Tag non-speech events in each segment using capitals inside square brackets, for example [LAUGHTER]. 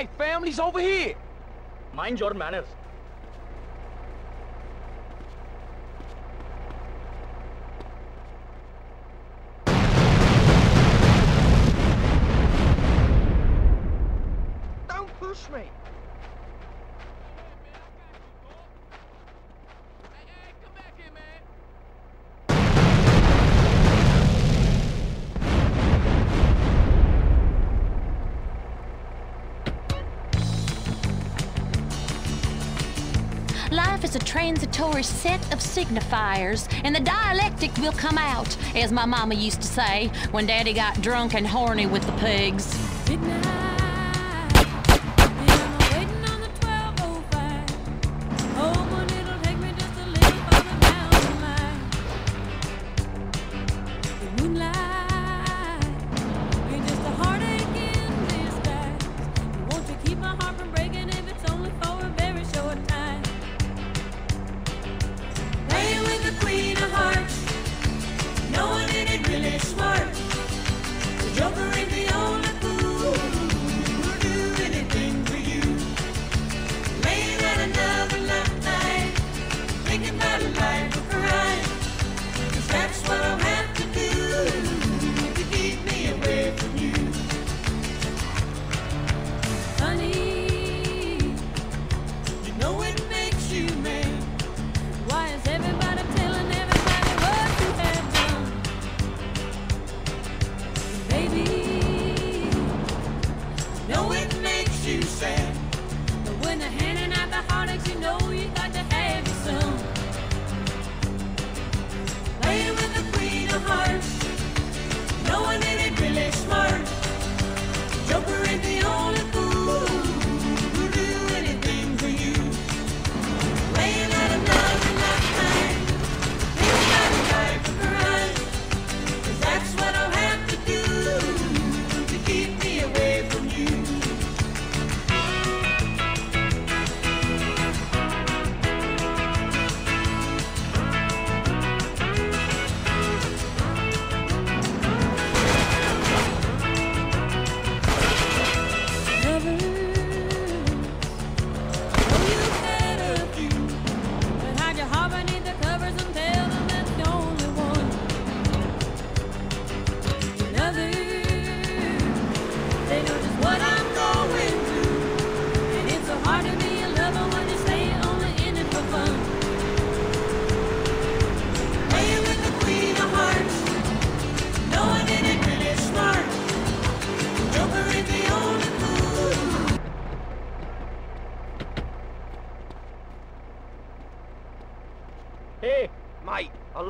Hey, family's over here. Mind your manners. Don't push me. transitory set of signifiers, and the dialectic will come out, as my mama used to say when Daddy got drunk and horny with the pigs.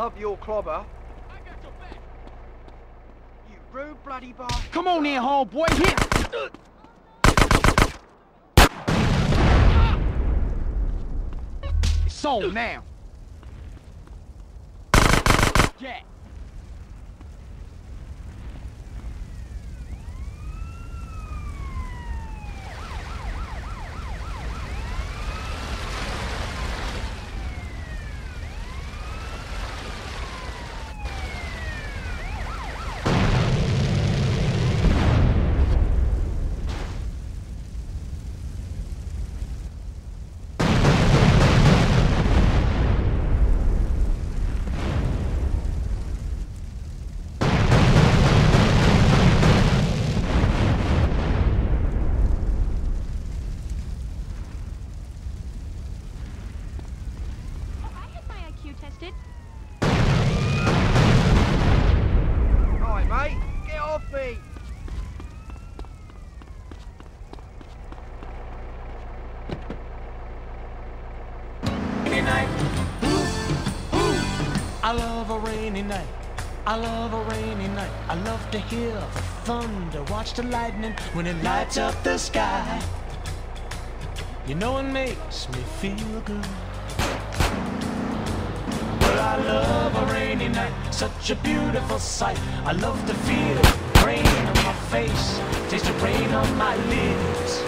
love your clobber. I got your back. You rude bloody bar. Come on here, hard boy. Here. It's on now. Yeah. rainy night. I love a rainy night. I love to hear the thunder, watch the lightning when it lights up the sky. You know it makes me feel good. Well, I love a rainy night, such a beautiful sight. I love to feel rain on my face, taste the rain on my lips.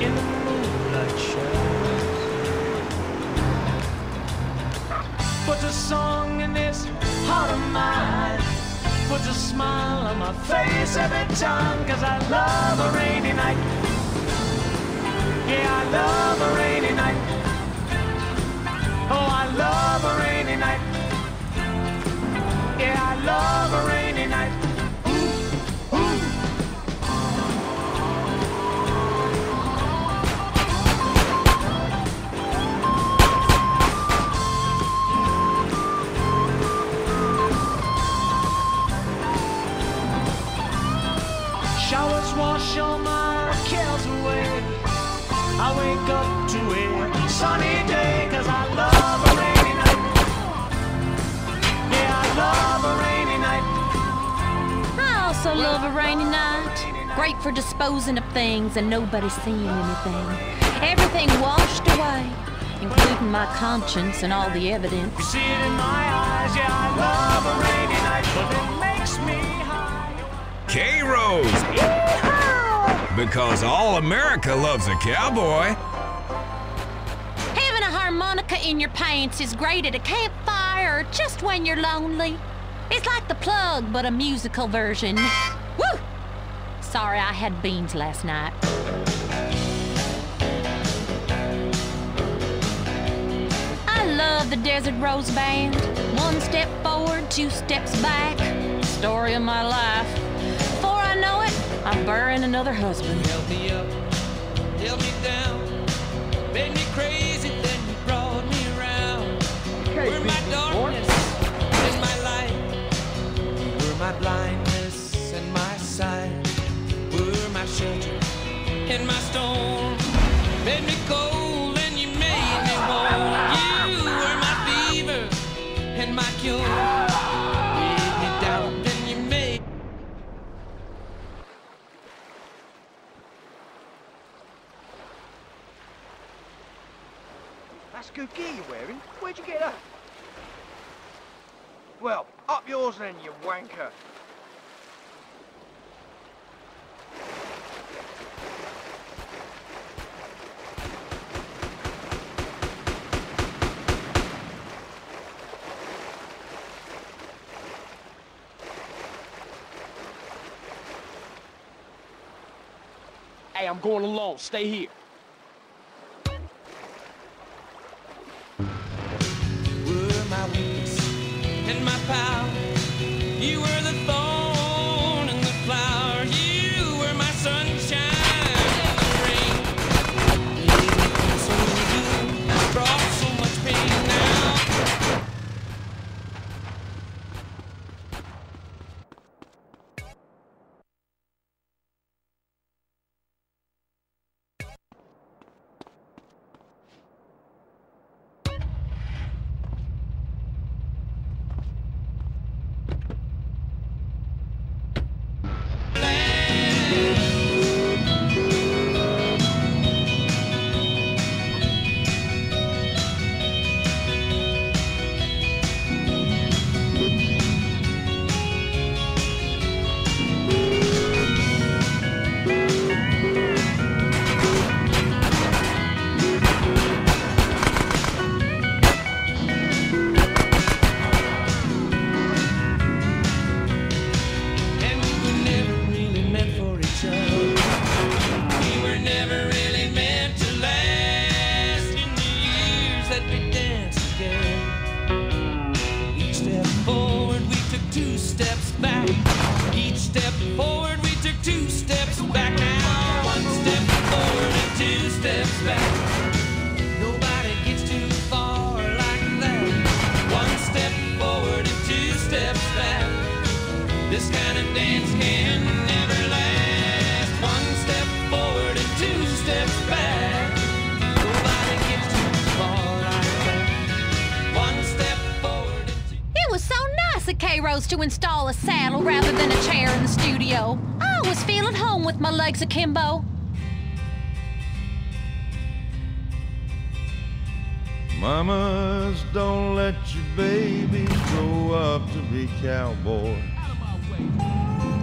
In the moonlight shine. Put a song in this heart of mine. Puts a smile on my face every time, cause I love a rainy night. Yeah, I love a rainy night. Oh, I love a rainy night. Yeah, I love a rainy night. Sunny day, cause I love a rainy night. Yeah, I love a rainy night. I also love a rainy night. Great for disposing of things and nobody seeing anything. Everything washed away, including my conscience and all the evidence. You see it in my eyes, yeah, I love a rainy night, but it makes me high. K Rose. Because all America loves a cowboy. In your pants is great at a campfire or just when you're lonely. It's like the plug, but a musical version. Woo! Sorry, I had beans last night. I love the Desert Rose Band. One step forward, two steps back. Story of my life. Before I know it, I'm burying another husband. Held me up, held me down, made me crazy, and my storm. Made me cold and you made me warm. You were my fever and my cure. That's good gear you're wearing. Where'd you get that? Well, up yours then, you wanker. I'm going alone. Stay here. To install a saddle rather than a chair in the studio. I was feeling home with my legs akimbo. Mamas, don't let your babies grow up to be cowboys.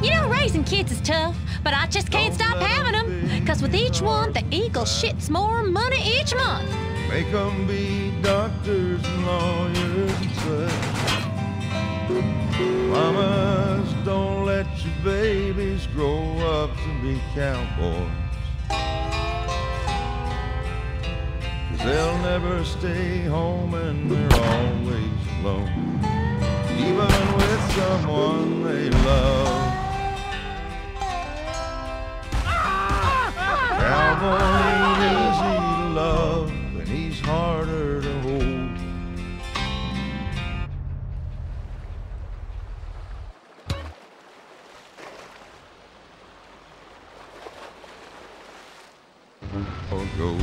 You know, raising kids is tough, but I just can't stop having them. Cause with each one, the eagle shits more money each month. Make 'em be doctors and lawyers and such. Mamas, don't let your babies grow up to be cowboys. Cause they'll never stay home and they're always alone. Even with someone they love. [LAUGHS] Cowboy Or gold.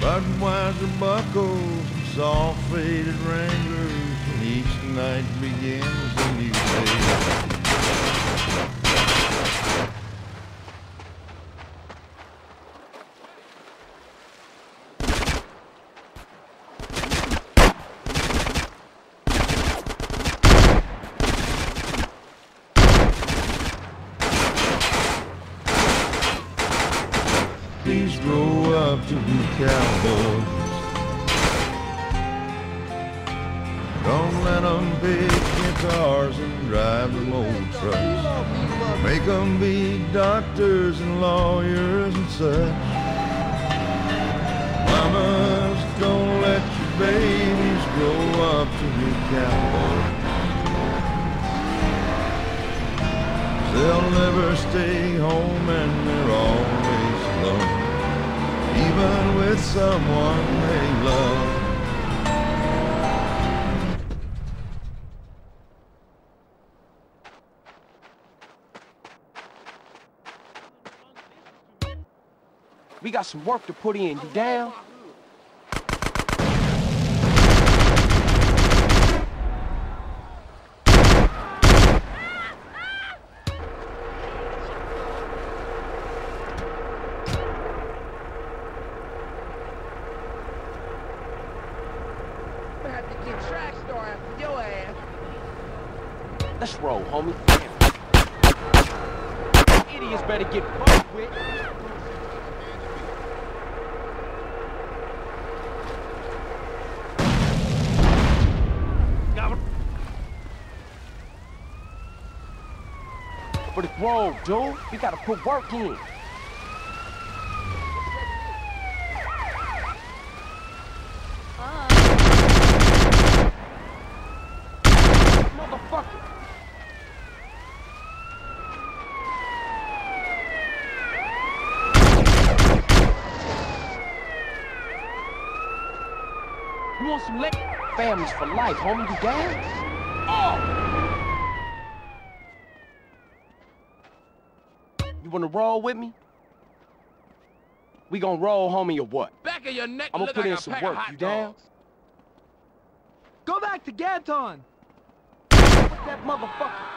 Budweiser buckles and soft faded wranglers, and each night begins a new day. Grow up to be cowboys. Don't let 'em pick guitars and drive them old trucks. Make 'em be doctors and lawyers and such. Mamas, don't let your babies grow up to be cowboys. They'll never stay home and they're always alone, even with someone they love. We got some work to put in. You down? I'm gonna have to get track star after your ass. Roll, homie. Idiots better get fucked with. For the grove, dude. We gotta put work in. Motherfucker. You want some lick? Families for life, homie. You down? Oh! You wanna roll with me? We gonna roll, homie, or what? Back of your neck I'ma put like in some work. You down? dogs. Go back to Ganton. That motherfucker.